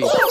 Follow!